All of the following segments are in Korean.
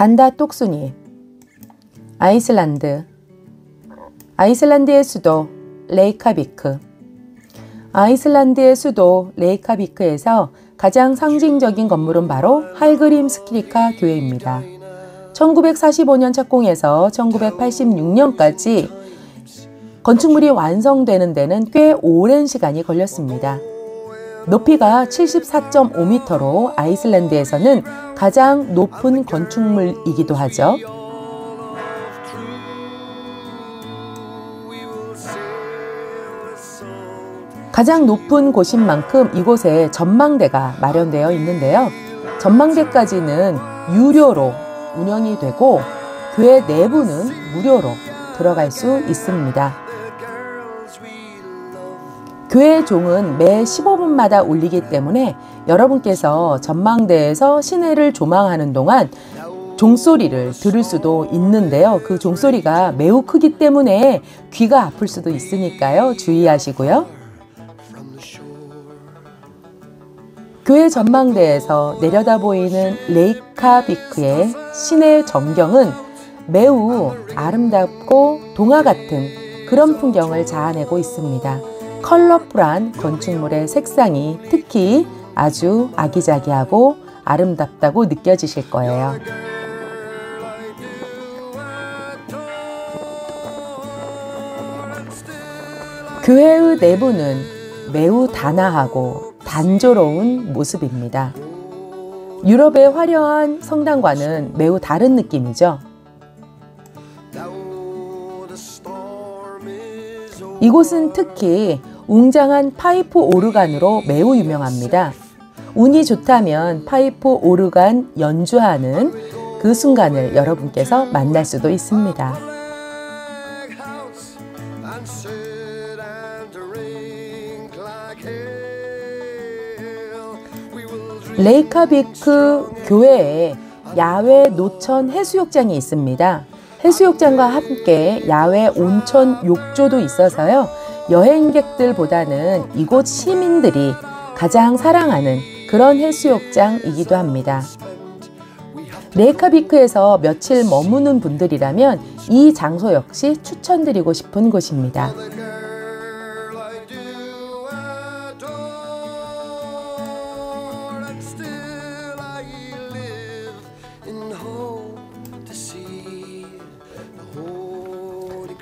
간다 똑순이 아이슬란드 아이슬란드의 수도 레이카비크 아이슬란드의 수도 레이카비크에서 가장 상징적인 건물은 바로 할그림 스키리카 교회입니다. 1945년 착공해서 1986년까지 건축물이 완성되는 데는 꽤 오랜 시간이 걸렸습니다. 높이가 74.5m로 아이슬란드에서는 가장 높은 건축물이기도 하죠. 가장 높은 곳인 만큼 이곳에 전망대가 마련되어 있는데요. 전망대까지는 유료로 운영이 되고 교회 내부는 무료로 들어갈 수 있습니다. 교회 종은 매 15분마다 울리기 때문에 여러분께서 전망대에서 시내를 조망하는 동안 종소리를 들을 수도 있는데요. 그 종소리가 매우 크기 때문에 귀가 아플 수도 있으니까요. 주의하시고요. 교회 전망대에서 내려다 보이는 레이카비크의 시내 전경은 매우 아름답고 동화 같은 그런 풍경을 자아내고 있습니다. 컬러풀한 건축물의 색상이 특히 아주 아기자기하고 아름답다고 느껴지실 거예요. 교회의 내부는 매우 단아하고 단조로운 모습입니다. 유럽의 화려한 성당과는 매우 다른 느낌이죠. 이곳은 특히 웅장한 파이프 오르간으로 매우 유명합니다. 운이 좋다면 파이프 오르간 연주하는 그 순간을 여러분께서 만날 수도 있습니다. 레이카비크 교회에 야외 노천 해수욕장이 있습니다. 해수욕장과 함께 야외 온천 욕조도 있어서요. 여행객들보다는 이곳 시민들이 가장 사랑하는 그런 해수욕장이기도 합니다. 레이카비크에서 며칠 머무는 분들이라면 이 장소 역시 추천드리고 싶은 곳입니다.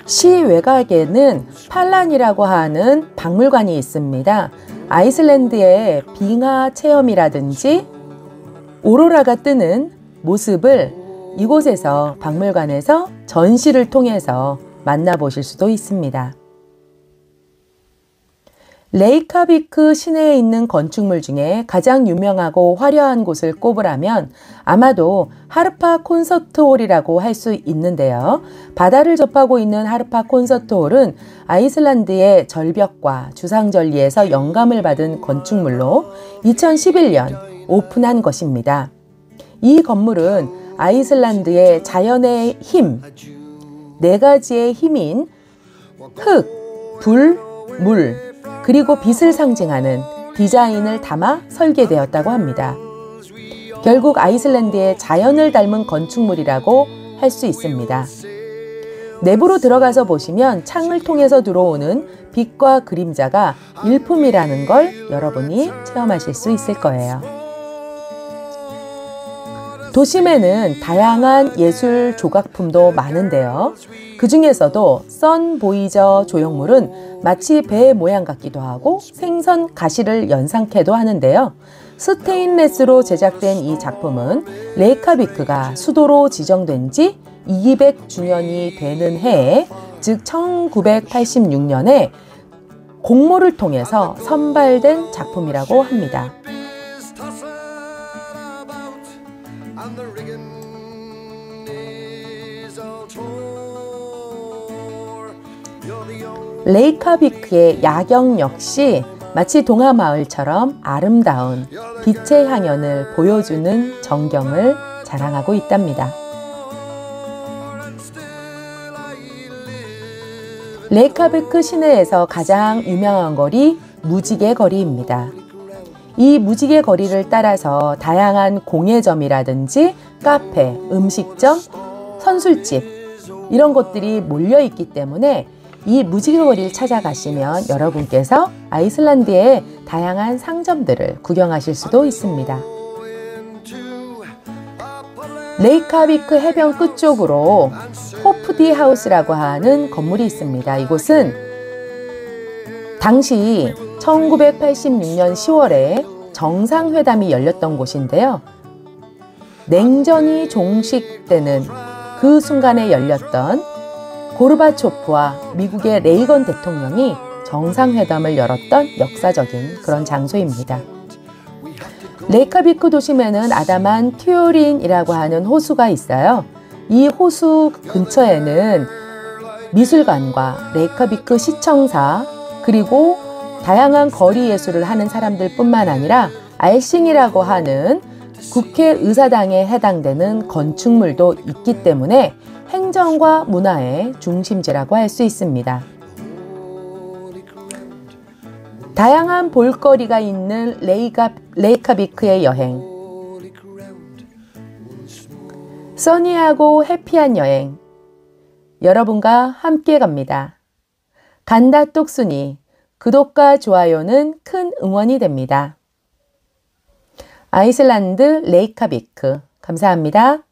시 외곽에는 팔란이라고 하는 박물관이 있습니다. 아이슬란드의 빙하 체험이라든지 오로라가 뜨는 모습을 이곳에서 박물관에서 전시를 통해서 만나보실 수도 있습니다. 레이카비크 시내에 있는 건축물 중에 가장 유명하고 화려한 곳을 꼽으라면 아마도 하르파 콘서트홀이라고 할 수 있는데요. 바다를 접하고 있는 하르파 콘서트홀은 아이슬란드의 절벽과 주상절리에서 영감을 받은 건축물로 2011년 오픈한 것입니다. 이 건물은 아이슬란드의 자연의 힘, 네 가지의 힘인 흙, 불, 물, 그리고 빛을 상징하는 디자인을 담아 설계되었다고 합니다. 결국 아이슬란드의 자연을 닮은 건축물이라고 할 수 있습니다. 내부로 들어가서 보시면 창을 통해서 들어오는 빛과 그림자가 일품이라는 걸 여러분이 체험하실 수 있을 거예요. 도심에는 다양한 예술 조각품도 많은데요. 그 중에서도 선 보이저 조형물은 마치 배 모양 같기도 하고 생선 가시를 연상케도 하는데요. 스테인레스로 제작된 이 작품은 레이카비크가 수도로 지정된 지 200주년이 되는 해에 즉 1986년에 공모를 통해서 선발된 작품이라고 합니다. 레이카비크의 야경 역시 마치 동화 마을처럼 아름다운 빛의 향연을 보여주는 전경을 자랑하고 있답니다. 레이카비크 시내에서 가장 유명한 거리 무지개 거리입니다. 이 무지개 거리를 따라서 다양한 공예점이라든지 카페, 음식점, 선술집 이런 곳들이 몰려 있기 때문에 이 무지개 거리를 찾아가시면 여러분께서 아이슬란드의 다양한 상점들을 구경하실 수도 있습니다. 레이카비크 해변 끝쪽으로 호프디 하우스라고 하는 건물이 있습니다. 이곳은 당시 1986년 10월에 정상회담이 열렸던 곳인데요. 냉전이 종식되는 그 순간에 열렸던 고르바초프와 미국의 레이건 대통령이 정상회담을 열었던 역사적인 그런 장소입니다. 레이카비크 도심에는 아담한 튜린이라고 하는 호수가 있어요. 이 호수 근처에는 미술관과 레이카비크 시청사 그리고 다양한 거리 예술을 하는 사람들 뿐만 아니라 알싱이라고 하는 국회 의사당에 해당되는 건축물도 있기 때문에 행정과 문화의 중심지라고 할 수 있습니다. 다양한 볼거리가 있는 레이가, 레이카비크의 여행. 써니하고 해피한 여행. 여러분과 함께 갑니다. 간다 똑순이 구독과 좋아요는 큰 응원이 됩니다. 아이슬란드 레이카비크 감사합니다.